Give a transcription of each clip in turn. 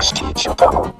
Let's teach you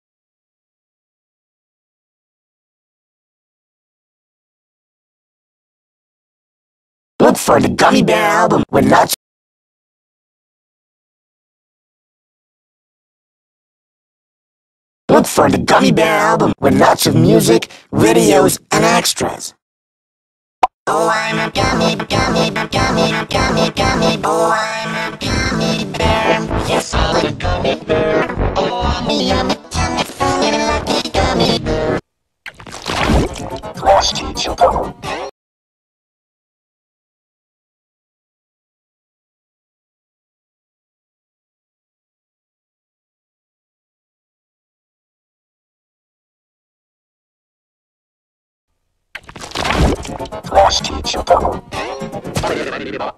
Look for the Gummy Bear album with lots Look for the Gummy Bear album with lots of music, videos, and extras. Oh, I'm a gummy, gummy, gummy, gummy, gummy. Oh, I'm a gummy bear. Yes, I'm a gummy bear. Oh, I'm a yummy, yummy, yummy, lucky gummy bear. Let's teach you you go.